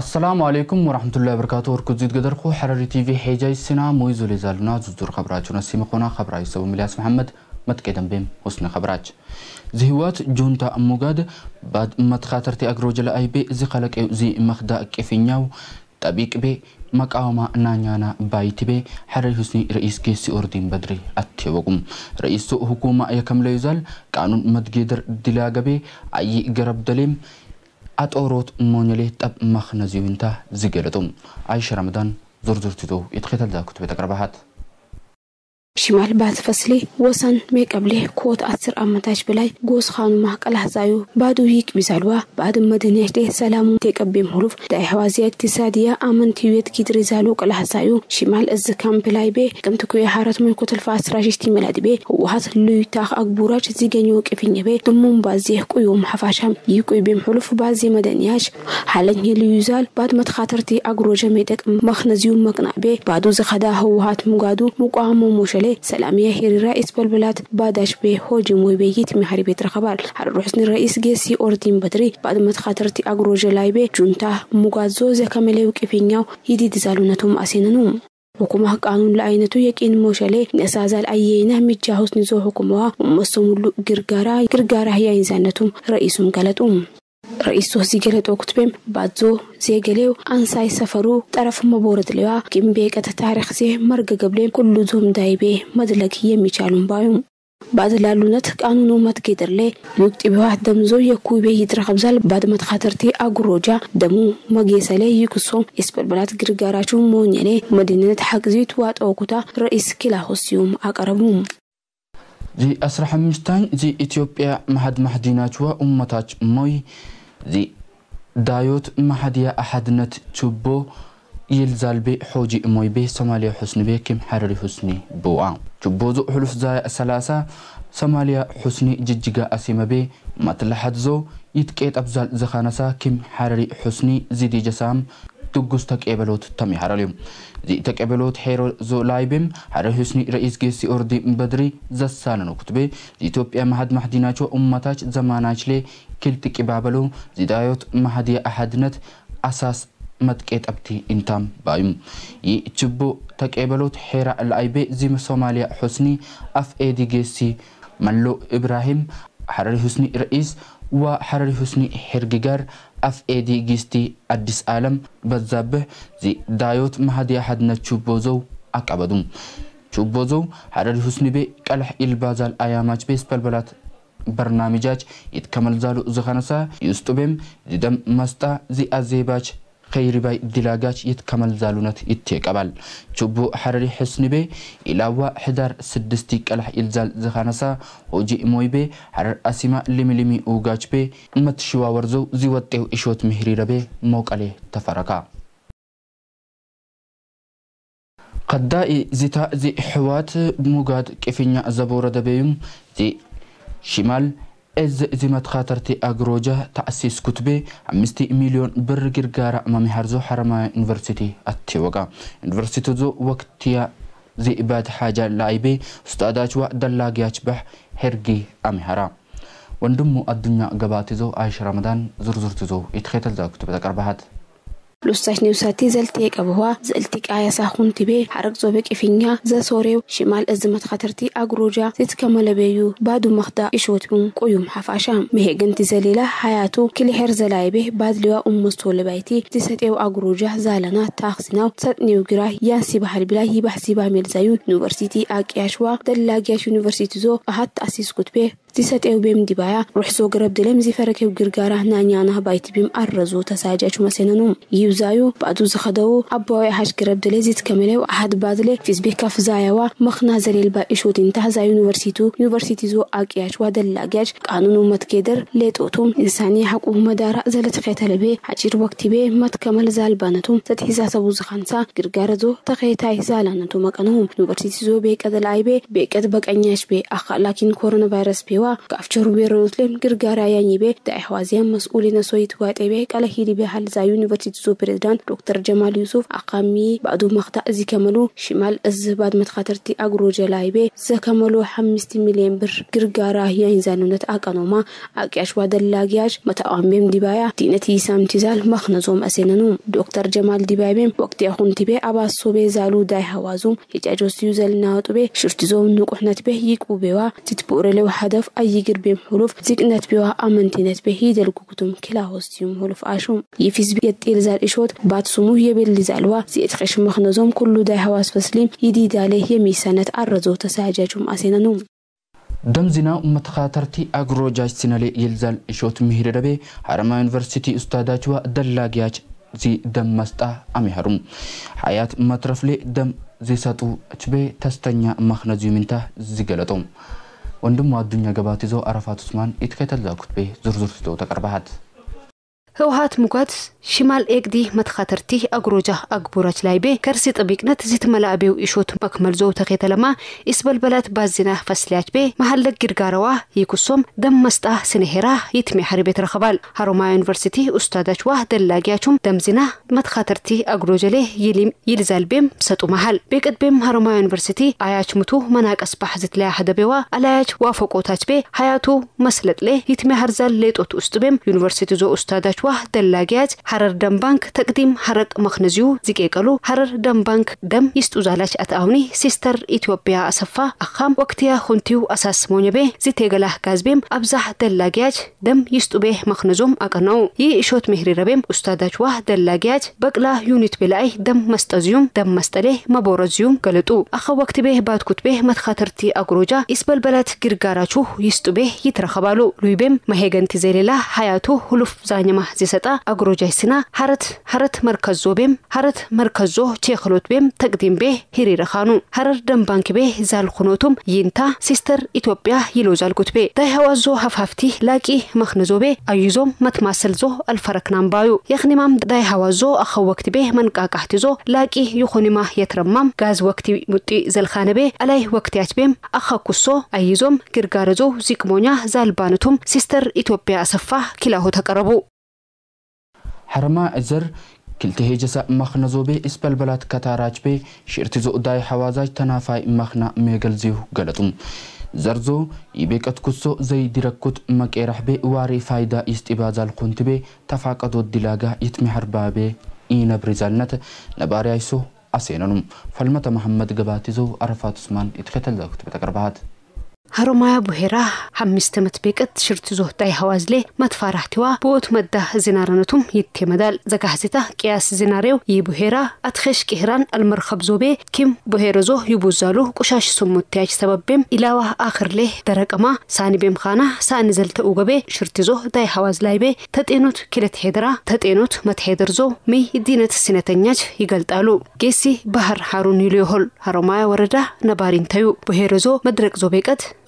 السلام عليكم ورحمة الله وبركاته. وركض زيد قدر خو حراري تي في حيجاي سنا مويزو لزالنا زدور خبرات نسي مخونا خبراي سبو ملياس محمد. متكدم بيم. حسن خبرات زهوات جونتا أموغاد بعد متخاطرتي أجروج لأيبي زي خلق زي مخدا كيفينياو. طبيق بي. مقاومة نانيانا بايتي بي. حرر حسني رئيس كيسي أردين بدري. أتيوغم رئيس حكومة يكم ليزال. قانون مدقيدر دلاغبي أي قرب دليم. ኣጠሮት ሞኞሌት ጠብ ማኽነዚዩንታ ዝገለጡ ኣይሽ ረመዳን ዝርዝርቲቱ ይትኸተልዛ ክትቤት ኣቅርባሃት ሽማል ባት ፈስሊ ወሰን ሜቀብሌ ኮት አስር አመታች በላይ ጎስ ካኑ ማቀል ሀዛዩ ባዱ ይቅ ቢዛልዋ ባድ መድንያሽ ዴ ሰላሙ ቴቀቢም ሁሉፍ ዳይሕዋዚያ እክትሳድያ አመንትዩት ኪድሪ ዛሉ ቀል ሀዛዩ ሽማል እዚ ካምፕ ላይ ቤ ቅምት ኩ ሓረት ሞይ ኮተልፋ አስራሽቲ መላድ ቤ ህወሓት ልዩታኽ አግቡራች ዚገኘ ቅፍኝ ቤ ድሙም ባዜ ቁዩም ሓፋሻም ይቁይ ቤም ሕሉፍ ባዜ መደንያሽ ሓለኝ ልዩ ዛል ባድ መትኻተርቲ አግሮጀ ሜጠቅ መኽነዚዩ መቅናዕ ቤ ባዱ ዝኸዳ ህወሓት ምጓዱ ሞሸሌ ሰላምያ ሂሪራ ኢስበልበላት ባዳሽ ቤ ሆጂ ሞይ ቤይት ሚሃሪ ቤት ረኸባል። ሓረሩ ሕስኒ ረኢስ ጌሲ ኦርዲን በድሪ ባድ መትኻተርቲ አግሮጀ ላይ ቤ ጁንታ ሙጋዞ ዘከመሌው ቅፊኛው ይዲድ ዛሉነቱም አሴነኑ ሁኩማ ቃኑን ለአይነቱ የቂን ሞሸሌ ነሳዛል አየይና ሚጃ ሁስኒ ዞ ሁኩመዋ መሶሙሉ ግርጋራ ግርጋራ ህያይንዛነቱም ረኢሱም ገለጡም ርኢሶ ሲገለ ጦኩትቤም ባዞ ዜገሌው አንሳይ ሰፈሩ ጠረፍሞ ቦረድሌዋ ቂምቤ ቀተ ታሪክ ዜ መርገ ገብሌም ኩሉ ዞም ዳይቤ መድለግ የሚቻሉም ባዩም ባድላሉነት ቃኑኑ መትጌደርሌ ዩቅጢቢዋት ደምዞ የኩቤ ይድረኸብዛል ባድመት ኻተርቲ አጉሮጃ ደሙ መጌሰሌ ይክሶም የስበልበላት ግርጋራችሁ ሞኘኔ መዲንነት ሓቅዚት ዋጠወኩታ ርእስ ኪላሆስዩም አቀረቡም ዚ 15 ዚ ኢትዮጵያ መሃድ ማሕዲናችዋ ኡመታች ሞይ ዳዮት ማሓድያ ኣሓድነት ችቦ ይልዛልቤ ሖጂ እሞይቤ ሶማልያ ሑስኒቤ ኪም ሓረሪ ሑስኒ ብዋ። ችቦ ዙ ሕሉፍ ዛያ ሶማልያ ሑስኒ ጅጅጋ ኣሲመቤ ማትላሓትዞ ይትቄጥ ኣብዛል ዘኻነሳ ኪም ሓረሪ ሑስኒ ዚዲጀሳም ድጉስ ተቀበሎት ተሚሃረል እዩ እዚ ተቀበሎት ሄሮ ዞላይብም ሓደ ህስኒ ረኢስ ጌሲ ኦርዲ በድሪ ዘሳነኑ ኩትቤ። ኢትዮጵያ ማሃድ ማሕዲናቸው እመታች ዘማናችሌ كلتك إبابلو زدايوت مهدي أحدنت أساس مدكيت أبتي إنتام بايم. يتشبو تكيبلوت حيرا الأيبي زيم سوماليا حسني أف إي دي جي سي ملو إبراهيم حرري حسني رئيس وحرري حسني حرقجار أف إي دي جيستي أدس آلم بزابه زي دايوت مهدي حدنا تشوبوزو أكابدوم. تشوبوزو حرري حسني بي كالح إلبازال أياماج بيس بلبلات barnaamijaachi itti kamalzaalu zikanasa yusxubeem zidam masxaa zi'azeebaachi ከይሪባይ ዲላጋች የተከመልዛሉነት ይትቀባል ችቡ ሐረሪ ሕስኒቤ ኢላዋ ሕዳር ስድስቲ ቀላሕ ኢልዛል ዝኻነሳ ሆጂ ሞይቤ ሐረር አሲማ ሊሚሊሚ ኡጋችቤ መትሽዋወርዘው ዚወጤው እሾት ምህሪረቤ ሞቀሌ ተፈረካ ከዳኢ ዚታ ዚ ሕዋት ሙጋድ ቅፍኛ ዘቦረ ደቤዩም شمال إز زمت خاطرتي أجروجا تأسيس كتبي أمستي مليون بر جرجارة أمامي هرزو حرما يونيفرسيتي أتيوغا. يونيفرسيتي زو وقتيا زي إباد حاجة لايبي استاداج ودلاجياج بح هرجي أمي هرا. وندمو الدنيا قباتي زو عايش رمضان زرزرتي زو يتخيتل زو كتبة أربعات. ሉስታች ኒውሳቲ ዘልቲ ቀብዋ ዘልቲ ቃያሳ ሁንቲቤ ሓረግ ዞቤ ቅፊኛ ዘሶሬው ሽማል እዚ መትኻተርቲ አግሮጃ ዝትከመለበዩ ባዱ መኽዳ እሾትቡን ቁዩም ሓፋሻ መሄግንቲ ዘሌላ ሓያቱ ክሊሄር ዘላይቤ ባድሊዋ እሙስቶ ልባይቲ ዝሰጤው አግሮጃ ዛለና ታኽሲናው ሰጥኔው ግራ ያንሲ ባህል ብላ ይባሕ ሲባ ሜልዛዩ ዩኒቨርሲቲ አቅያሽዋ ደላጊያሽ ዩኒቨርሲቲ ዞ ኣሃት ተኣሲስኩት ቤ ዝሰጤው ቤም يزايو بعدو زخدو أبوي حش قرب دلزيت كملو أحد بادلة. في سبيكا في زايوا مخنا زليل بإشوت انتهى زا يونيفرسيتو يونيفرسيتي زو أكياش وهذا اللاجاش قانون متكدر ليت أتوم إنساني حقه مدار زلت خيتل به حجير وقت به متكمل زال بانتوم. تتحسا سبو زخانسا قرقارزو تخيتاي زالانتو مقانهم يونيفرسيتي زو بيك أدلعي به بيك أدبك أنياش به. أخا لكن كورونا فيروس بيوا كأفجر بيروت لهم قرقارا يعني به. دعي حوازيان مسؤولين سويت واتي به. قال هيدي حال زا يونيفرسيتي زو ፕሬዝዳንት ዶክተር ጀማል ዩሱፍ አካሚ ባዕዱ መክታእ ዝከመሉ ሽማል ባድ መትካተርቲ አግሮ ጀላይቤ ዘከመሉ ሓምስቲ ሚልዮን ብር ግርጋራ ያይንዛንነት አቀኖማ አቅያሽ ዋደላጊያሽ መተቃምቤም ዲባያ ዲነት ይሳምቲዛል መክነዞም አሴነኑ ዶክተር ጀማል ዲባይቤም ወቅት ያኹንቲቤ አባሶቤ ዛሉ ዳይ ሃዋዙም የጫጆስዩ ዘልናወጡቤ ሽርቲዞም ንቁሕነት ቤ ይቅቡቤዋ ሓደፍ አይግርቤም ሕሉፍ ዚቅነት ቤዋ አመንቲነት ቤ ይደልጉጉቱም ክላ ሆስቲዩም ሕሉፍ አሹም ይፊዝ የጤል ዛል እሾት ባትሱሙ የቤል ዛልዋ ዚእትኸሽ መክነዞም ኩሉ ዳይ ሃዋስ ፈስሊም ይዲዳሌ የሚሰነት አረዞ ተሳጃጁም አሴነኑ ደምዚና መተኻተርቲ አግሮጃጅ ሲነሌ ይልዛል እሾት ምሂረደቤ ሀረማ ዩኒቨርሲቲ ኡስታዳችዋ ደላጊያች ዚ ደም መስጣ አሚሀሩም ሀያት መትረፍሌ ደም ዚሰጡ እችቤ ተስተኛ መክነዚ ምንታ ዚገለጦም ወንድሙ አዱኛ ገባት ይዞ አረፋት ኡስማን ይትከተል ዛኩት ቤ ዙርዙር ትቶ ተቀርባሃት ህወሀት ሙጓት ሽማል ኤግዲ መትኻተርቲ አግሮጃ አግቡራች ላይ ቤ ከርሲ ጥቢቅነት ዝትመላእቤው ኢሾት መክመል ዞው ተኼተለማ ኢስበልበላት ባዚና ፈስሊያች ቤ መሃለግ ግድጋረዋ ይኩሶም ደም መስጣ ስነሄራ ይትሜሐሪ ቤት ረኸባል ሀሮማ ዩኒቨርሲቲ ኡስታዳችዋ ደላጊያቹም ደምዚና መትኻተርቲ አግሮጀሌ ይልዛልቤም ሰጡ መሃል ቤቅድቤም ሀሮማ ዩኒቨርሲቲ አያች ሙቱ መናቀስ ባሕ ዝትለያ ሐደቤዋ አላያች ዋፈቆታች ቤ ሀያቱ መስለጥሌ ይትሜሐርዛል ሌጦት ውስጥ ቤም ዩኒቨርሲቲ ዞ ኡስታዳች ዋ ደላጊያት ሀረር ደም ባንክ ተቅዲም ሀረቅ መክነዚዩ ዚቄቀሉ ሀረር ደም ባንክ ደም ይስጡ ዛላች አትአውኒ ሲስተር ኢትዮጵያ አሰፋ አኻም ወቅትያ ሁንቲዩ አሳስ ሞኘቤ ዚቴገላህ ጋዝቤም አብዛሕ ደላጊያች ደም ይስጡ ቤ መክነዞም አቀነው ይህ እሾት ምህሪ ረቤም ኡስታዳች ዋ ደላጊያች በቅላ ዩኒት ቤላይ ደም መስጠዝዩም ደም መስጠሌ መቦረዝዩም ገለጡ። አኸ ወቅት ቤ ባትኩት ቤ መትኻተርቲ አግሮጃ ኢስበልበላት ግርጋራችሁ ይስጡ ቤ ይትረኸባሉ። ሉይቤም መሄገንቲ ዘሌላ ሀያቱ ሁሉፍ ዛኘማ ዚሰጣ አግሮጃይ ስና ሀረት ሀረት መርከዞ ቤም ሀረት መርከዞ ቼክሎት ቤም ተቅዲም ቤ ሂሪረኻኑ። ሀረር ደም ባንክ ቤ ዛልኩኖቱም ይንታ ሲስተር ኢትዮጵያ ይሎ ዛልኩት ቤ። ዳይ ሀዋዞ ሀፍሀፍቲ ላቂ መክነዞ ቤ አዩዞም መትማሰል ዞ አልፈረክናም ባዩ። የኽኒማም ዳይ ሀዋዞ አኸ ወቅቲ ቤ መንቃቃህቲ ዞ ላቂ ይኹኒማ የትረማም ጋዝ ወቅቲ ሙጢ ዘልኻነ ቤ አላይ ወቅቲያች ቤም አኸ ኩሶ አይዞም ግርጋረዞ ዚቅሞኛ ዛልባነቱም ሲስተር ኢትዮጵያ አሰፋ ኪላሁ ተቀረቡ حرما ازر كلته هجسا مخنزو بي اسبل بلات كتاراج بي شرتزو داي حوازاج تنافاي مخنا ميغلزيو غلطم زرزو يبيكت كسو زي ديركوت مك ارح بي واري فايدا استبازال قنت بي تفاقدو دلاغا يتمي حربا به اينا برزالنت نباري ايسو أسينانم فالمت محمد قباتزو عرفات عثمان اتختل ذاكت بتقربات ሀሮማያ ቡሄራ ሓምስተ መት ቤቀት ሽርቲ ዞ ዳይ ሃዋዝሌ መትፋራሕቲዋ ብኦት መዳ ዝናረነቱም ይቴመዳል። ዘጋሕዚታ ቅያስ ዝናሬው ይቡሄራ አትኸሽ ቂህራን አልመርከብ ዞቤ ኪም ቡሄረ ዞ ይቡዛሉ ቁሻሽ ስሙትያች ሰበቤም ኢላዋ አኽርሌ ደረቀማ ሳኒ ቤም ኻና ሳኒ ዘልተ ኡገቤ ሽርቲ ዞ ዳይ ሃዋዝ ላይ ቤ ተጤኖት ክለት ሄደራ ተጤኖት መትሄደር ዞ ሚ ዲነት ሲነተኛች ይገልጣሉ። ጌሲ ባህር ሃሩን ይሉ ይሆል ሀሮማያ ወረዳ ነባሪንተዩ ቡሄረ ዞ መድረቅ ዞ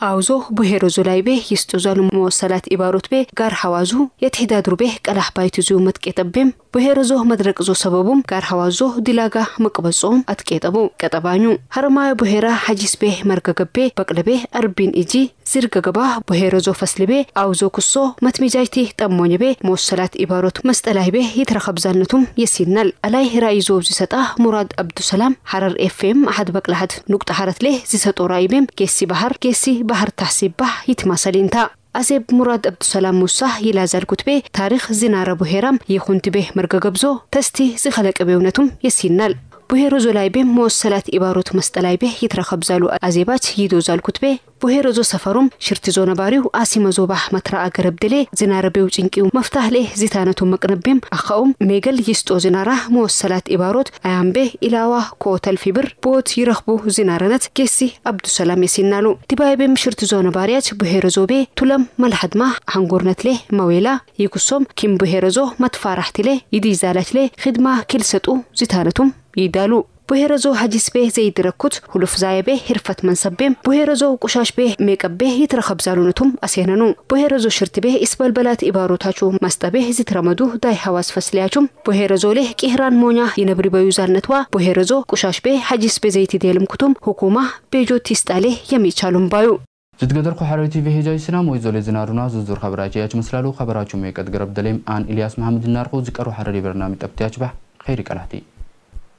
አውዞ ቡሄሮ ዙላይ ቤ ይስጡዛሉ መወሰላት ኢባሮት ቤ ጋር ሐዋዙ የትሂዳድሩ ቤ ቀላህ ባይቱ ዙ መትቄጠቤም ቡሄሮ ዞ መድረቅ ዞ ሰበቡም ጋር ሐዋዞ ዲላጋ መቅበጾም አትቄጠቡ። ቀጠባኙ ሀረማያ ቡሄራ ሐጂስ ቤ መርገገቤ በቅለቤ አርቢን እጂ ዝርገገባ ቡሄሮ ዞ ፈስሊቤ አውዞ ክሶ መትሚጃይቲ ጠሞኝ ቤ መወሰላት ኢባሮት መስጠላይ ቤ ይትረኸብዛነቱም የሲናል አላይ ራእይ ዞ ዚሰጣ ሙራድ አብዱሰላም ሐረር ኤፍኤም አሐድ በቅላሃት ኑቅጣ ሐረት ሌ ዚሰጦ ራእይ ቤም ጌሲ ባህር ጌሲ ባህር ታሕሲባህ ይትማሰሊንታ አዜብ ሙራድ አብዱሰላም ሙሳ ይላዛል ኩትቤ ታሪክ ዚናረ ቡሄራም የኹንቲ ቤ መርገገብዞ ተስቲ ዝኸለቀ ቤውነቱም የሲናል ቡሄሮ ዞላይ ቤም መወሰላት ኢባሮት መስጠላይ ቤ ይትረኸብዛሉ አዜባች ይዶዛል ኩትቤ ቡሄሮ ዞ ሰፈሩም ሽርቲ ዞ ነባሪው አሲመ ዞ ባህ መትራ አገረብደሌ ዝናረቤው ጭንቂው መፍታህ ሌ ዚታነቱ መቅነቤም አኸኡም ሜገል ይስጦ ዝናራ መወሰላት ኢባሮት አያምቤ ኢላዋ ኮተል ፊብር ቦት ይረኽቡ ዝናረነት ጌሲ አብዱሰላም የሲናሉ ዲባይቤም ሽርቲ ዞ ነባሪያች ቡሄሮ ዞ ቤ ቱለም መልሐድማ ሃንጎርነት ሌ መዌላ ይኩሶም ኪም ቡሄሮ ዞ መትፋራሕቲ ሌ ይዲዛላች ሌ ኺድማ ኪልሰጡ ዚታነቱም ይዳሉ። ቡሄረዞ ሀጂስ ቤ ዘይድረኩት ሁሉፍ ዛየቤ ሂርፈት መንሰቤም ቡሄረዞ ቁሻሽ ቤ ሜቀቤ ይትረኸብዛሉነቱም አሴነኑ። ቡሄረዞ ሽርቲ ቤ ኢስበልበላት ኢባሮታቹ መስጠቤ ዝትረመዱ ዳይ ሐዋስ ፈስሊያቹም ቡሄረዞ ሌ ቂህራን ሞኛ ይነብሪ በዩዛልነትዋ ቡሄረዞ ቁሻሽ ቤ ሀጂስ ቤ ዘይትዴልምኩቱም ሁኩማ ቤጆት ይስጣሌ የሚቻሉም ባዩ። ዝትገደርኩ ሓረሪ ቲቪ ሄጃይ ስና ሞይ ዞለ ዝናሩና ዝርዙር ኸበራች ያች መስላሉ ኸበራችሁ መቀት ገረብ ደሌም አን ኢልያስ መሐመድ እናርኹ ዝቀሩ ሓረሪ በርናሚ ጠብትያች ባሕ ኸይሪ ቀላህቲ